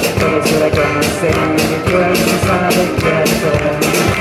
Here's what I'm gonna say, girl, you sound